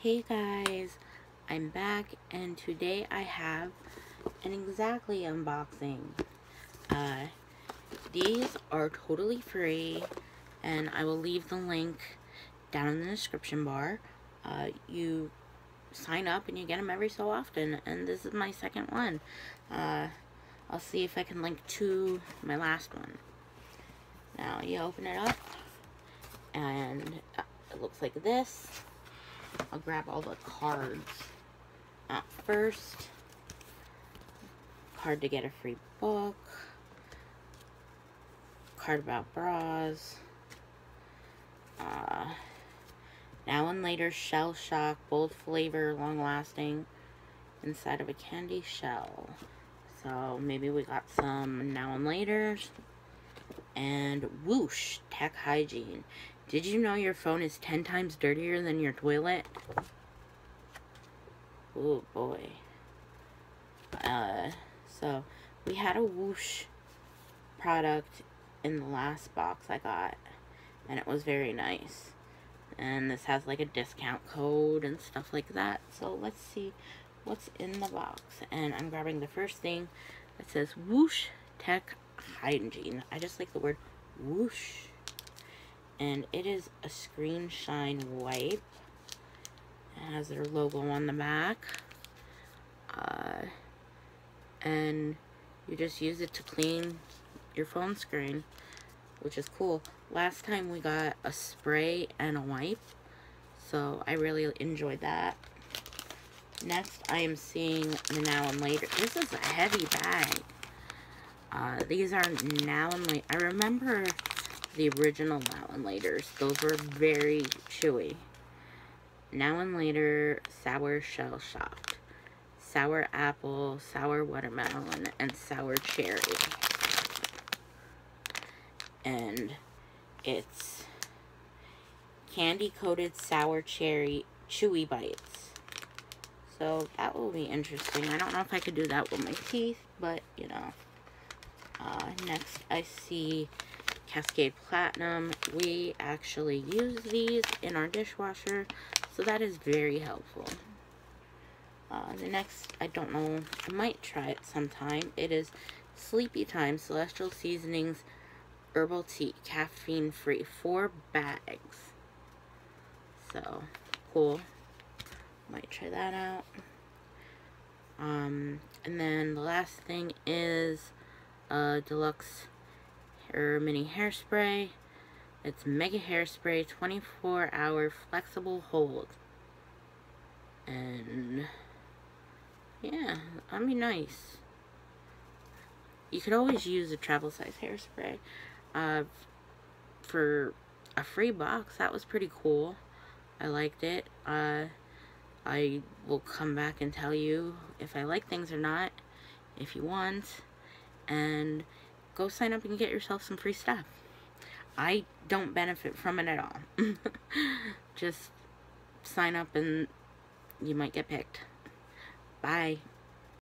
Hey guys, I'm back and today I have an exactly unboxing. Uh, these are totally free and I will leave the link down in the description bar. Uh, you sign up and you get them every so often and this is my second one. Uh, I'll see if I can link to my last one. Now you open it up and it looks like this I'll grab all the cards at first. Card to get a free book. Card about bras. Uh, now and later shell shock, bold flavor, long lasting, inside of a candy shell. So maybe we got some now and laters. And whoosh, tech hygiene. Did you know your phone is 10 times dirtier than your toilet? Oh boy. Uh, so we had a whoosh product in the last box I got and it was very nice. And this has like a discount code and stuff like that. So let's see what's in the box. And I'm grabbing the first thing that says whoosh tech hygiene. I just like the word whoosh and it is a screen shine wipe. It has their logo on the back. Uh, and you just use it to clean your phone screen, which is cool. Last time we got a spray and a wipe, so I really enjoyed that. Next, I am seeing the Now and Later. This is a heavy bag. Uh, these are Now and Later. I remember the original Now and Laters. Those were very chewy. Now and Later Sour Shell Shocked. Sour Apple, Sour Watermelon, and Sour Cherry. And it's candy-coated sour cherry chewy bites. So that will be interesting. I don't know if I could do that with my teeth, but, you know. Uh, next, I see Cascade Platinum. We actually use these in our dishwasher, so that is very helpful. Uh, the next, I don't know, I might try it sometime. It is Sleepy Time Celestial Seasonings Herbal Tea, caffeine free, four bags. So, cool. Might try that out. Um, and then the last thing is uh, Deluxe or mini hairspray. It's Mega Hairspray 24 hour flexible hold. And yeah, that'd be nice. You could always use a travel size hairspray. Uh, for a free box, that was pretty cool. I liked it. Uh, I will come back and tell you if I like things or not, if you want. And go sign up and get yourself some free stuff. I don't benefit from it at all. Just sign up and you might get picked. Bye.